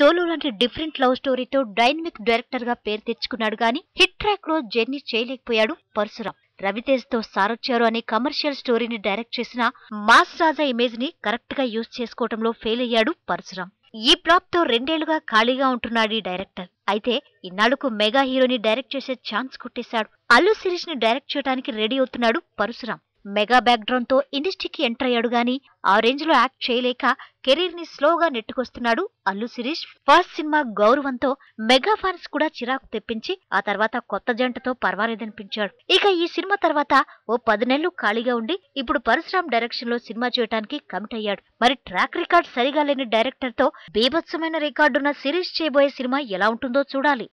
Solo లాంటి different love స్టోరీతో dynamic డైరెక్టర్గా పేరు తెచ్చుకున్నాడు గాని హిట్ ట్రాక్లో జర్నీ చేయలేకపోయాడు పరశురాం. రవితేజ్తో సారొచ్చారు అనే కమర్షియల్ స్టోరీని డైరెక్ట్ చేసిన మాస్ రాజా ఇమేజ్ని కరెక్ట్గా యూజ్ చేసుకోవడంలో ఫెయిల్ అయ్యాడు పరశురాం. ఈ ఫ్లాప్తో రెండేళ్ళుగా ఖాళీగా ఉంటున్నాడు ఈ డైరెక్టర్. అయితే ఇన్నాళ్ళకు మెగా హీరోని డైరెక్ట్ చేసే ఛాన్స్ కొట్టేశాడు. అల్లు సిరీస్ని డైరెక్ట్ చేయడానికి రెడీ అవుతున్నాడు పరశురాం. మెగా బ్యాక్గ్రౌండ్తో ఇండస్ట్రీకి ఎంటర్ అయ్యాడు గాని ఆ రేంజ్లో యాక్ట్ చేయలేక కెరీర్ని స్లోగా నెట్టుకొస్తున్నాడు అల్లు శిరీష్. ఫస్ట్ సినిమా గౌరవంతో మెగా ఫ్యాన్స్ కూడా చిరాకు తెప్పించి ఆ తర్వాత కొత్త జంటతో పర్వాలేదనిపించాడు. ఇక ఈ సినిమా తర్వాత ఓ పది నెలలు ఖాళీగా ఉండి ఇప్పుడు పరశురామ్ డైరెక్షన్లో సినిమా చేయడానికి కమిట్ అయ్యాడు. మరి ట్రాక్ రికార్డ్ సరిగా లేని డైరెక్టర్తో బీభత్సమైన రికార్డున్న సిరీస్ చేయబోయే సినిమా ఎలా ఉంటుందో చూడాలి.